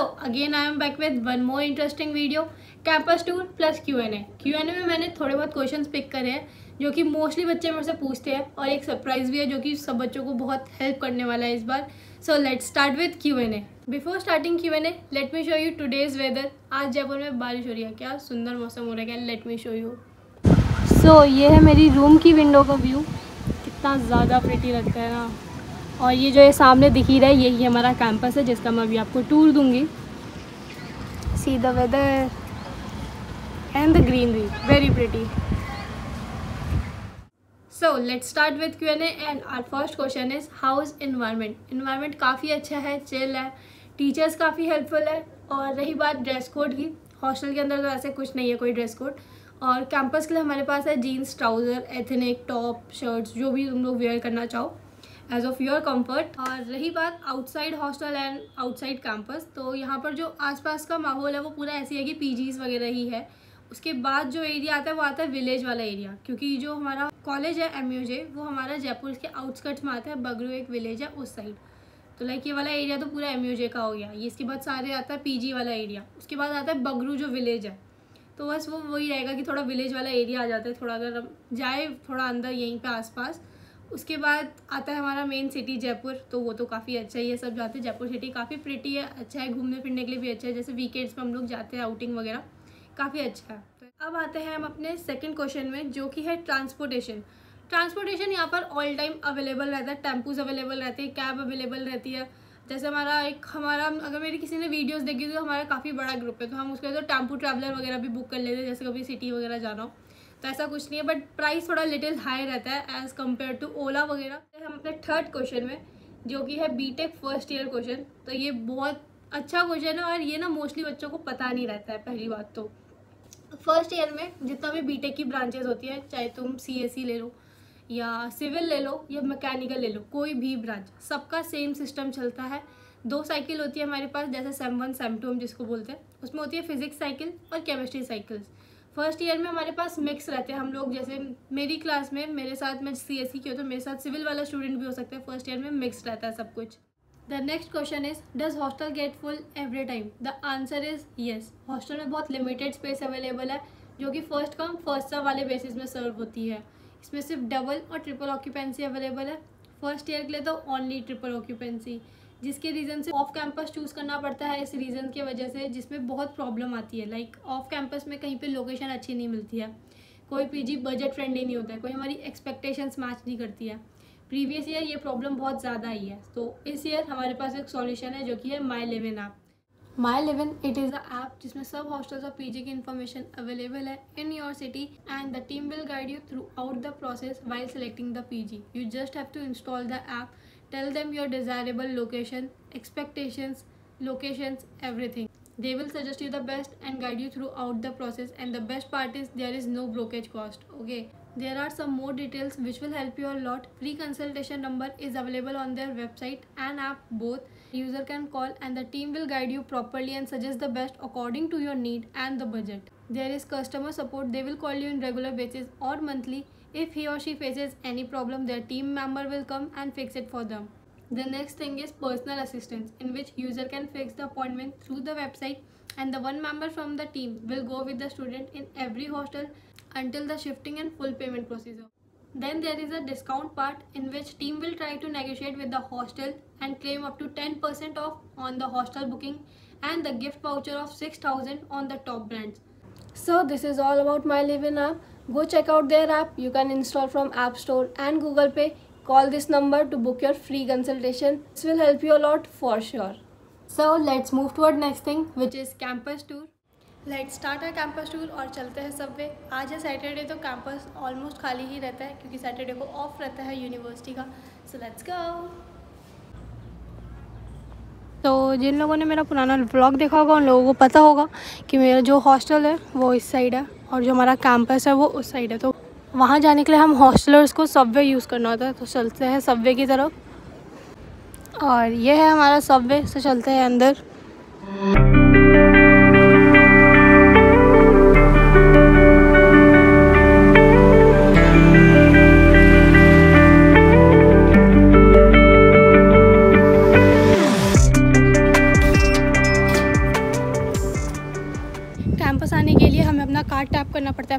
So, again, I am back with one more interesting video. Campus tour plus Q and A Q and A में मैंने थोड़े बहुत questions pick करे हैं, जो कि मोस्टली बच्चे मेरे से पूछते हैं, और एक सरप्राइज़ भी है, जो कि सब बच्चों को बहुत हेल्प करने वाला है इस बार। So let's start with Q and A before starting Q and A let me show you today's weather आज जयपुर में बारिश हो रही है क्या? सुंदर मौसम हो रहा है let me show you so ये है मेरी रूम की विंडो का व्यू कितना ज़्यादा प्रिटी लगता है ना। और ये जो है सामने दिख ही रहा है, यही हमारा कैंपस है, जिसका मैं अभी आपको टूर दूँगी। See the weather and the greenery very pretty so let's start with Q and and our first question is how is environment environment काफ़ी अच्छा है चिल है टीचर्स काफ़ी हेल्पफुल है, और रही बात ड्रेस कोड की हॉस्टल के अंदर तो ऐसे कुछ नहीं है कोई ड्रेस कोड और कैंपस के लिए हमारे पास है jeans trouser ethnic top shirts जो भी तुम लोग वेयर करना चाहो। एज ऑफ़ योर कंफर्ट और रही बात outside hostel and outside campus तो यहाँ पर जो आसपास का माहौल है वो पूरा ऐसी है कि पीजीज़ वगैरह ही है। उसके बाद जो एरिया आता है वो आता है विलेज वाला एरिया क्योंकि जो हमारा कॉलेज है MUJ वो हमारा जयपुर के आउटस्कर्ट्स में आता है, बगरू एक विलेज है उस साइड तो लाइक ये वाला एरिया तो पूरा MUJ का हो गया। ये इसके बाद सारे आता है PG वाला एरिया उसके बाद आता है बगरू जो विलेज है। तो बस वो, वही रहेगा कि थोड़ा विलेज वाला एरिया आ जाता है, थोड़ा अगर जाए, थोड़ा अंदर यहीं पे आसपास उसके बाद आता है हमारा मेन सिटी जयपुर तो वो तो काफ़ी अच्छा ही है, सब जाते हैं। जयपुर सिटी काफ़ी प्रिटी है अच्छा है, घूमने फिरने के लिए भी अच्छा है, जैसे वीकेंड्स पर हम लोग जाते हैं आउटिंग वगैरह, काफ़ी अच्छा है। तो अब आते हैं हम अपने सेकेंड क्वेश्चन में, जो कि है ट्रांसपोर्टेशन ट्रांसपोर्टेशन यहाँ पर ऑल टाइम अवेलेबल रहता है टेम्पूज अवेलेबल रहती है कैब अवेलेबल रहती है। जैसे हमारा एक, हमारा, अगर मेरी किसी ने वीडियोस देखी तो हमारा काफ़ी बड़ा ग्रुप है तो हम उसके तो टेंपू ट्रैवलर वगैरह भी बुक कर लेते हैं, जैसे कभी सिटी वगैरह जाना हो। तो ऐसा कुछ नहीं है बट प्राइस थोड़ा लिटिल हाई रहता है एज़ कंपेयर टू ओला वगैरह। हम अपने थर्ड क्वेश्चन में, जो कि है B tech first year question तो ये बहुत अच्छा क्वेश्चन है और ये ना मोस्टली बच्चों को पता नहीं रहता है, पहली बात तो। फ़र्स्ट ईयर में जितना भी बी की ब्रांचेज होती है, चाहे तुम सी ले लो या सिविल ले लो या मैकेनिकल ले लो, कोई भी ब्रांच सबका सेम सिस्टम चलता है। दो साइकिल होती है हमारे पास, जैसे सेम वन सेम टू हम जिसको बोलते हैं, उसमें होती है फिजिक्स साइकिल और केमिस्ट्री साइकिल्स फ़र्स्ट ईयर में हमारे पास मिक्स रहते हैं। हम लोग जैसे मेरी क्लास में, मेरे साथ में सी एस सी की हो तो मेरे साथ सिविल वाला स्टूडेंट भी हो सकता है। फ़र्स्ट ईयर में मिक्स रहता है सब कुछ। The next question is does hostel get full every time the answer is yes hostel में बहुत लिमिटेड स्पेस अवेलेबल है, जो कि फ़र्स्ट कम फ़र्स्ट सर्व वाले बेसिस में सर्व होती है। इसमें सिर्फ़ डबल और ट्रिपल ऑक्यूपेंसी अवेलेबल है। फ़र्स्ट ईयर के लिए तो ओनली ट्रिपल ऑक्यूपेंसी जिसके रीज़न से ऑफ़ कैंपस चूज़ करना पड़ता है, इस रीज़न की वजह से जिसमें बहुत प्रॉब्लम आती है। लाइक ऑफ़ कैंपस में कहीं पे लोकेशन अच्छी नहीं मिलती है। कोई पीजी बजट फ्रेंडली नहीं होता है, कोई हमारी एक्सपेक्टेशंस मैच नहीं करती है। प्रीवियस ईयर ये प्रॉब्लम बहुत ज़्यादा आई है। तो इस ईयर हमारे पास एक सॉल्यूशन है, जो कि है My Livin app My Livin it is a app जिसमें सब हॉस्टल्स और पीजी की इन्फॉर्मेशन अवेलेबल है in your city and the team will guide you throughout the process while selecting the PG you just have to install the app tell them your desirable location expectations locations everything. They will suggest you the best and guide you throughout the process and the best part is there is no brokerage cost okay? There are some more details which will help you a lot. Free consultation number is available on their website and app both. User can call and the team will guide you properly and suggest the best according to your need and the budget. There is customer support. They will call you in regular basis or monthly if he or she faces any problem, their team member will come and fix it for them. The next thing is personal assistance in which user can fix the appointment through the website and the one member from the team will go with the student in every hostel until the shifting and full payment procedure. Then there is a discount part in which team will try to negotiate with the hostel and claim up to 10% off on the hostel booking and the gift voucher of 6000 on the top brands. So this is all about my living app. Go check out their app. You can install from App Store and Google Pay. Call this number to book your free consultation. This will help you a lot for sure. So let's move toward next thing which is campus tour. Let's start है campus tour और चलते हैं सब वे आज है Saturday तो campus almost खाली ही रहता है क्योंकि सैटरडे को ऑफ़ रहता है यूनिवर्सिटी का सो लेट्स गो तो जिन लोगों ने मेरा पुराना ब्लॉग देखा होगा उन लोगों को पता होगा कि मेरा जो हॉस्टल है वो इस साइड है और जो हमारा कैंपस है वो उस साइड है। तो वहाँ जाने के लिए हम हॉस्टलर्स को सबवे यूज़ करना होता है। तो चलते हैं सबवे की तरफ़। और ये है हमारा सबवे से चलते हैं अंदर।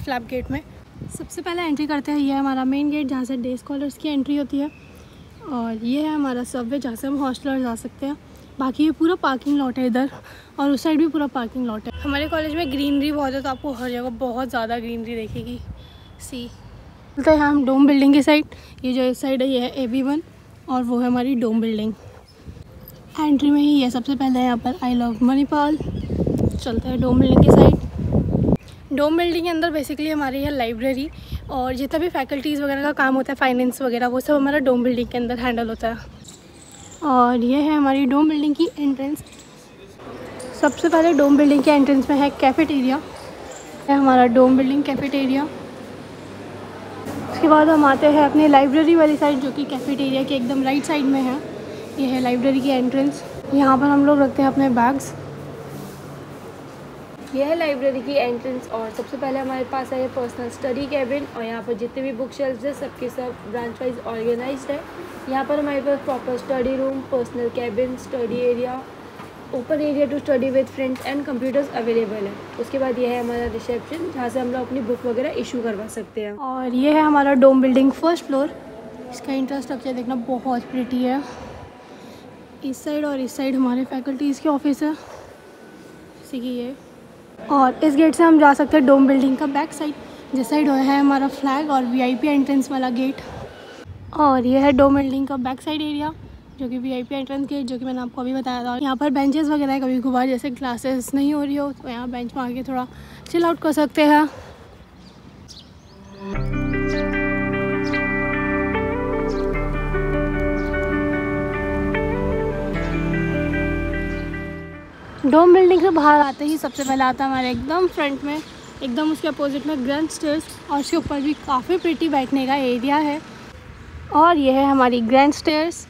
फ्लैप गेट में। सबसे पहले एंट्री करते हैं, ये हमारा मेन गेट जहाँ से डे स्कॉलर्स की एंट्री होती है। और ये है हमारा सबवे जहाँ से हम हॉस्टलर जा सकते हैं। बाकी ये पूरा पार्किंग लॉट है इधर, और उस साइड भी पूरा पार्किंग लॉट है। हमारे कॉलेज में ग्रीनरी बहुत है तो आपको हर जगह बहुत ज़्यादा ग्रीनरी देखेगी। सी चलते हैं हम डोम बिल्डिंग की साइड ये जो इस साइड है, ये है ए बी वन और वो है हमारी डोम बिल्डिंग एंट्री में ही है सबसे पहले यहाँ पर आई लव मणिपाल चलते हैं डोम बिल्डिंग की साइड डोम बिल्डिंग के अंदर बेसिकली हमारी है लाइब्रेरी और जितना भी फैकल्टीज़ वगैरह का काम होता है फाइनेंस वगैरह, वो सब हमारा डोम बिल्डिंग के अंदर हैंडल होता है। और ये है हमारी डोम बिल्डिंग की एंट्रेंस सबसे पहले डोम बिल्डिंग के एंट्रेंस में है कैफेटेरिया है हमारा डोम बिल्डिंग कैफेटेरिया उसके बाद हम आते हैं अपनी लाइब्रेरी वाली साइड जो कि कैफेटेरिया के एकदम राइट साइड में है। ये है लाइब्रेरी की एंट्रेंस यहाँ पर हम लोग रखते हैं अपने बैग्स यह है लाइब्रेरी की एंट्रेंस और सबसे पहले हमारे पास है पर्सनल स्टडी कैबिन और यहाँ पर जितने भी बुक शेल्फ है, सबके सब ब्रांच वाइज ऑर्गेनाइज है। यहाँ पर हमारे पास proper study room personal cabin study area open area to study with friends and computers available है। उसके बाद यह है हमारा रिसेप्शन जहाँ से हम लोग अपनी बुक वगैरह इशू करवा सकते हैं। और ये है हमारा डोम बिल्डिंग फ़र्स्ट फ्लोर इसका इंफ्रास्ट्रक्चर देखना बहुत प्रिटी है। इस साइड और इस साइड हमारे फैकल्टीज़ के ऑफ़िस है। जैसे कि ये। और इस गेट से हम जा सकते हैं डोम बिल्डिंग का बैक साइड जिस साइड है हमारा फ्लैग और वीआईपी एंट्रेंस वाला गेट और यह है डोम बिल्डिंग का बैक साइड एरिया जो कि वीआईपी एंट्रेंस गेट जो कि मैंने आपको अभी बताया था। यहाँ पर बेंचेस वगैरह कभी कभार जैसे क्लासेस नहीं हो रही हो तो यहाँ बेंच में आके थोड़ा चिल आउट कर सकते हैं। डोम बिल्डिंग से बाहर आते ही सबसे पहले आता है हमारे एकदम फ्रंट में, एकदम उसके अपोजिट में ग्रैंड स्टेयर्स और उसके ऊपर भी काफ़ी प्रिटी बैठने का एरिया है। और यह है हमारी ग्रैंड स्टेयर्स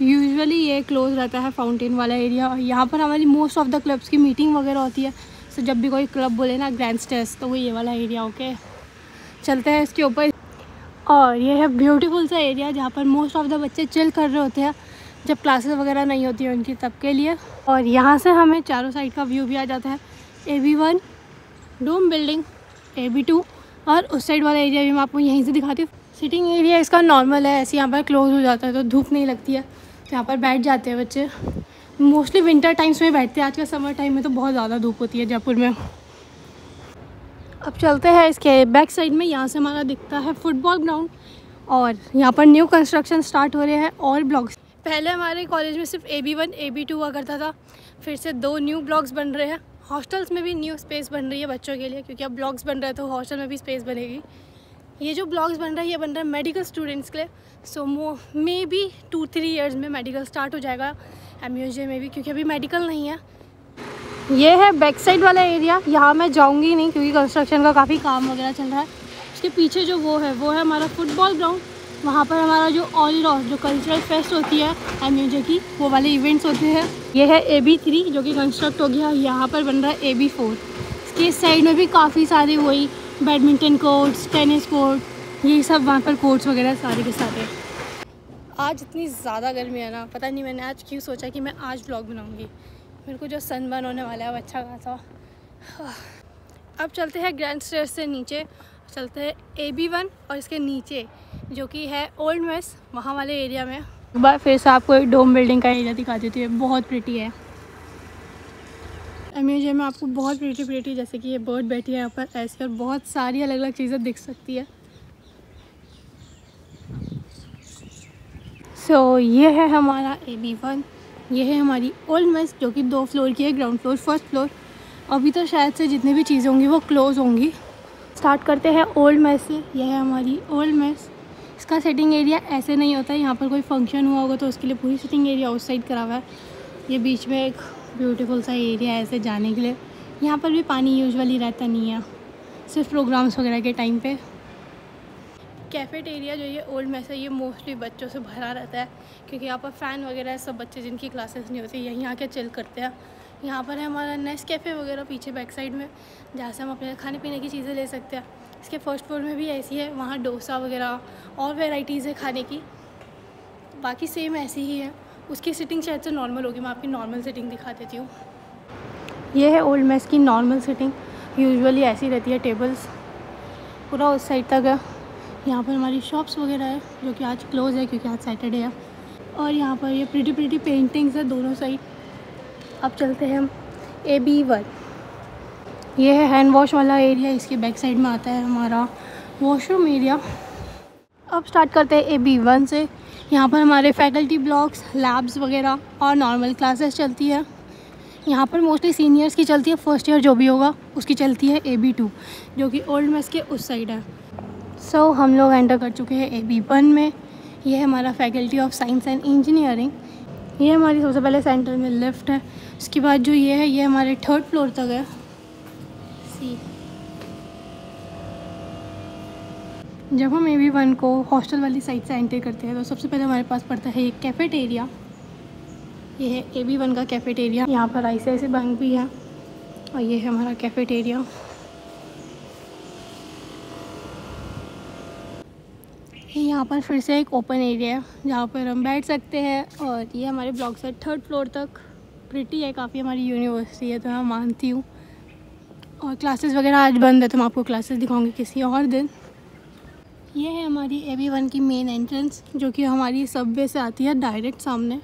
यूजुअली ये क्लोज रहता है फाउंटेन वाला एरिया और यहाँ पर हमारी मोस्ट ऑफ़ द क्लब्स की मीटिंग वगैरह होती है। तो जब भी कोई क्लब बोले ना ग्रैंड स्टेयर्स तो वो ये वाला एरिया ओके चलते हैं इसके ऊपर। और ये है ब्यूटीफुल सा एरिया जहाँ पर मोस्ट ऑफ़ द बच्चे चिल कर रहे होते हैं। जब क्लासेस वगैरह नहीं होती है उनकी तब के लिए। और यहाँ से हमें चारों साइड का व्यू भी आ जाता है। A B one dome building A B two और उस साइड वाला एरिया भी मैं आपको यहीं से दिखाती हूँ। सिटिंग एरिया इसका नॉर्मल है, ऐसे यहाँ पर क्लोज हो जाता है तो धूप नहीं लगती है। तो यहाँ पर बैठ जाते हैं बच्चे। मोस्टली विंटर टाइम्स में बैठते हैं आजकल समर टाइम में तो बहुत ज़्यादा धूप होती है जयपुर में। अब चलते हैं इसके बैक साइड में, यहाँ से हमारा दिखता है फुटबॉल ग्राउंड और यहाँ पर न्यू कंस्ट्रक्शन स्टार्ट हो रहे हैं और ब्लॉक्स पहले हमारे कॉलेज में सिर्फ़ A B one A B two हुआ करता था। फिर से दो न्यू ब्लॉक्स बन रहे हैं। हॉस्टल्स में भी न्यू स्पेस बन रही है बच्चों के लिए, क्योंकि अब ब्लॉक्स बन रहे हैं तो हॉस्टल में भी स्पेस बनेगी। ये जो ब्लॉग्स बन रहा है, ये बन रहा है मेडिकल स्टूडेंट्स के लिए। सो मो maybe two three years में मेडिकल स्टार्ट हो जाएगा एम में भी, क्योंकि अभी मेडिकल नहीं है। ये है बैक साइड वाला एरिया यहाँ मैं जाऊँगी नहीं, क्योंकि कंस्ट्रक्शन का काफ़ी काम वगैरह चल रहा है। उसके पीछे जो वो है वो है हमारा फुटबॉल ग्राउंड वहाँ पर हमारा जो ऑल रॉस जो कल्चरल फेस्ट होती है एम की, वो वाले इवेंट्स होते हैं। ये है ए बी थ्री जो कि कंस्ट्रक्ट हो गया। यहाँ पर बन रहा है ए बी फोर इसके साइड में भी काफ़ी सारे वही बैडमिंटन कोर्ट्स टेनिस कोर्ट ये सब वहाँ पर कोर्ट्स वगैरह सारे के सारे आज इतनी ज़्यादा गर्मी है ना, पता नहीं मैंने आज क्यों सोचा कि मैं आज ब्लॉग बनाऊँगी। मेरे को जो सन बर्न होने वाला है, वो अच्छा खासा। अब चलते हैं ग्रैंड स्टेज से नीचे। चलते हैं ए बी वन और इसके नीचे। जो कि है ओल्ड मेस वहाँ वाले एरिया में। बार फिर से आपको एक डोम बिल्डिंग का एरिया दिखा देती है बहुत प्रिटी है। म्यूज़ियम में आपको बहुत प्रिटी प्रिटी जैसे कि ये बर्ड बैठी है यहाँ पर ऐसे और बहुत सारी अलग अलग चीज़ें दिख सकती है। सो so, ये है हमारा ए बी वन ये है हमारी ओल्ड मेस जो कि दो फ्लोर की है ग्राउंड फ्लोर फ़र्स्ट फ्लोर अभी तो शायद से जितनी भी चीज़ें होंगी वो क्लोज़ होंगी। स्टार्ट करते हैं ओल्ड मेस से यह है हमारी ओल्ड मेस इसका सेटिंग एरिया ऐसे नहीं होता है। यहाँ पर कोई फ़ंक्शन हुआ होगा तो उसके लिए पूरी सेटिंग एरिया उस साइड करा हुआ है। ये बीच में एक ब्यूटीफुल सा एरिया है ऐसे जाने के लिए। यहाँ पर भी पानी यूजुअली रहता नहीं है। सिर्फ़ प्रोग्राम्स वगैरह के टाइम पे। कैफेट एरिया जो ये ओल्ड मेस है, ये मोस्टली बच्चों से भरा रहता है। क्योंकि यहाँ पर फ़ैन वगैरह सब बच्चे जिनकी क्लासेस नहीं होती, यहीं आके चिल करते हैं। यहाँ पर है हमारा नेस्ट कैफ़े वगैरह पीछे बैक साइड में, जहाँ से हम अपने खाने पीने की चीज़ें ले सकते हैं। इसके फ़र्स्ट फ्लोर में भी ऐसी है, वहाँ डोसा वगैरह और वेराइटीज़ है खाने की। बाकी सेम ऐसी ही है। उसकी सिटिंग शायद से नॉर्मल होगी, मैं आपकी नॉर्मल सिटिंग दिखा देती हूँ। ये है ओल्ड मेस की नॉर्मल सिटिंग यूजुअली ऐसी रहती है टेबल्स पूरा उस साइड तक है। यहाँ पर हमारी शॉप्स वगैरह है, जो कि आज क्लोज़ है, क्योंकि आज सैटरडे है। और यहाँ पर ये प्रिटी प्रिटी पेंटिंग्स है दोनों साइड अब चलते हैं हम ए बी वन ये है हैंड वॉश वाला एरिया इसके बैक साइड में आता है हमारा वॉशरूम एरिया अब स्टार्ट करते हैं ए बी वन से। यहाँ पर हमारे फैकल्टी ब्लॉक्स लैब्स वगैरह और नॉर्मल क्लासेस चलती है। यहाँ पर मोस्टली सीनियर्स की चलती है फ़र्स्ट ईयर जो भी होगा उसकी चलती है ए बी टू जो कि ओल्ड मेस के उस साइड है। सो so, हम लोग एंटर कर चुके हैं ए बी वन में। ये है हमारा faculty of science and engineering ये हमारी सबसे पहले सेंटर में लिफ्ट है। उसके बाद जो ये है ये हमारे थर्ड फ्लोर तक है सी जब हम ए बी वन को हॉस्टल वाली साइड से एंटर करते हैं तो सबसे पहले हमारे पास पड़ता है एक कैफेटेरिया ये है ए बी वन का कैफेटेरिया यहाँ पर आई सी बैंक भी है, और ये है हमारा कैफेटेरिया यहाँ पर फिर से एक ओपन एरिया है, जहाँ पर हम बैठ सकते हैं, और ये हमारे ब्लॉक से थर्ड फ्लोर तक प्रिटी है, काफ़ी हमारी यूनिवर्सिटी है तो मैं मानती हूँ। और क्लासेस वगैरह आज बंद है तो मैं आपको क्लासेस दिखाऊँगी किसी और दिन। ये है हमारी ए बी वन की मेन एंट्रेंस जो कि हमारी सबवे से आती है डायरेक्ट सामने।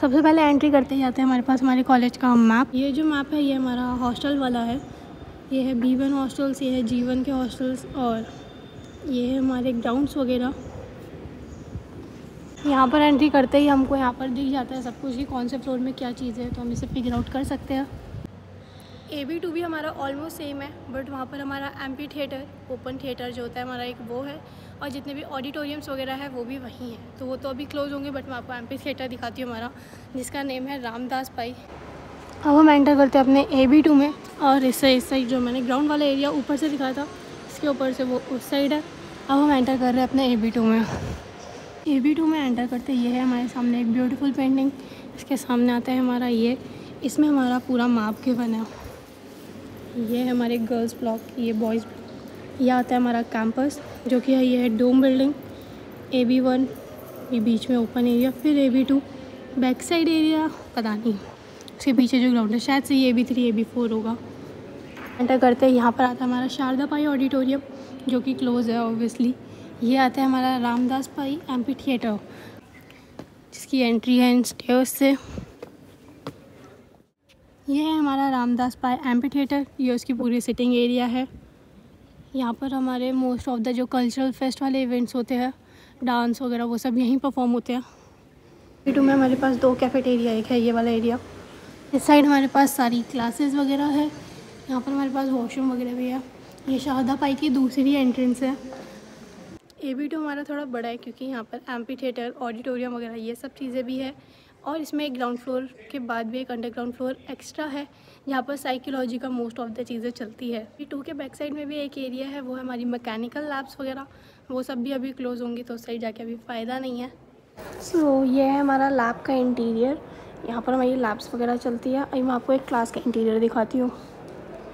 सबसे पहले एंट्री करते ही आते हैं हमारे पास हमारे कॉलेज का मैप ये जो मैप है, ये हमारा हॉस्टल वाला है। ये है बी वन हॉस्टल्स ये है जी वन के हॉस्टल्स और ये है हमारे ग्राउंड्स वगैरह। यहाँ पर एंट्री करते ही हमको यहाँ पर दिख जाता है सब कुछ कि कौन से फ्लोर में क्या चीज़ है तो हम इसे फिगर आउट कर सकते हैं। ए बी टू भी हमारा ऑलमोस्ट सेम है बट वहाँ पर हमारा M P theatre open theatre जो होता है, हमारा एक वो है, और जितने भी ऑडिटोरियम्स वगैरह है, वो भी वहीं हैं। तो वो तो अभी क्लोज़ होंगे बट मैं आपको पी थिएटर दिखाती हूँ हमारा, जिसका नेम है रामदास पाई अब हम एंटर करते हैं अपने ए बी टू में, और इस साइड इस साइड जो मैंने ग्राउंड वाला एरिया ऊपर से दिखाया था, इसके ऊपर से वो उस साइड है। अब हम एंटर कर रहे हैं अपने ए बी टू में। ए बी टू में एंटर करते ये है हमारे सामने एक ब्यूटीफुल पेंटिंग इसके सामने आता है हमारा ये, इसमें हमारा पूरा माप के बना ये है हमारे गर्ल्स ब्लॉक ये बॉयज़ ब्लॉक यह आता है हमारा कैंपस जो कि है, ये है dome building A B one ये बीच में ओपन एरिया फिर A B two back side area पता नहीं, उसके पीछे जो ग्राउंड है, शायद से ये A B three A B four होगा. एंटर करते हैं, यहाँ पर आता है हमारा शारदा पाई ऑडिटोरियम जो कि क्लोज़ है ऑब्वियसली ये आता है हमारा Ramdas Pai M P theatre जिसकी एंट्री है इन स्टेयर्स से. ये है हमारा Ramdas Pai M P theatre ये उसकी पूरी सिटिंग एरिया है। यहाँ पर हमारे मोस्ट ऑफ़ द जो कल्चरल फेस्ट वाले इवेंट्स होते हैं डांस वगैरह, वो सब यहीं परफॉर्म होते हैं। टू में हमारे पास दो कैफेटेरिया एक है ये वाला एरिया इस साइड हमारे पास सारी क्लासेस वगैरह है। यहाँ पर हमारे पास वॉशरूम वगैरह भी है। ये शाहदा पाई की दूसरी एंट्रेंस है। ए बी टू हमारा थोड़ा बड़ा है, क्योंकि यहाँ पर एम्पी थिएटर ऑडिटोरियम वगैरह, ये सब चीज़ें भी है। और इसमें एक ग्राउंड फ्लोर के बाद भी एक अंडरग्राउंड फ्लोर एक्स्ट्रा है जहाँ पर साइकोलॉजी का मोस्ट ऑफ़ द चीज़ें चलती है। टू के बैक साइड में भी एक एरिया है वो है हमारी मैकेनिकल लैब्स वगैरह। वो सब भी अभी क्लोज़ होंगी तो उस साइड जाके अभी फ़ायदा नहीं है। सो so, ये है हमारा लैब का इंटीरियर यहाँ पर हमारी लैब्स वगैरह चलती है। अभी मैं आपको एक क्लास का इंटीरियर दिखाती हूँ।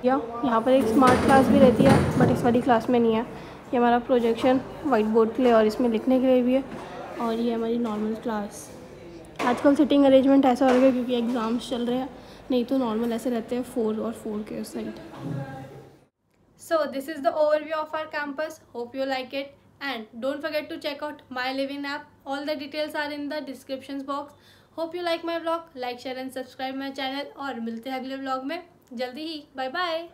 या यहाँ पर एक स्मार्ट क्लास भी रहती है बट इस वाली क्लास में नहीं है। ये हमारा प्रोजेक्शन वाइट बोर्ड के लिए और इसमें लिखने के लिए भी है। और ये हमारी नॉर्मल क्लास आजकल सिटिंग अरेंजमेंट ऐसा हो गया क्योंकि एग्ज़ाम्स चल रहे हैं, नहीं तो नॉर्मल ऐसे रहते हैं फोर और फोर के side so this is the overview of our campus hope you like it and don't forget to check out my living app all the details are in the description box hope you like my blog like share and subscribe my channel और मिलते हैं अगले blog में. जल्दी ही. Bye bye